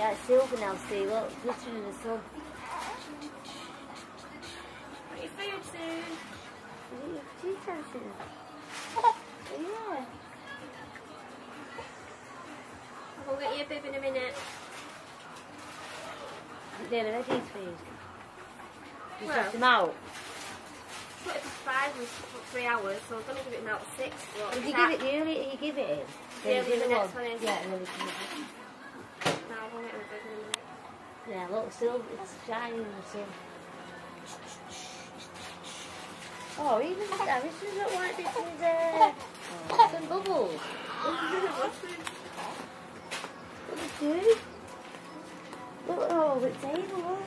Yeah, it's silver now, see, look, glittering in the sun. Got your food soon. Is it your tea time soon? Yeah. I'll get you a bib in a minute. Is nearly ready for you? You Well. sort them out. Put it for five and for three hours, so I'm gonna give it now at six. If you give it earlier you give it in, Yeah, the the next one in. Yeah, and then we can No, I'll get a bib in a minute. Yeah, look, silver, it's shining in the sun. Oh, even Harrison's got white bits in his hair. Oh, some bubbles. You do? Look, oh, it's table,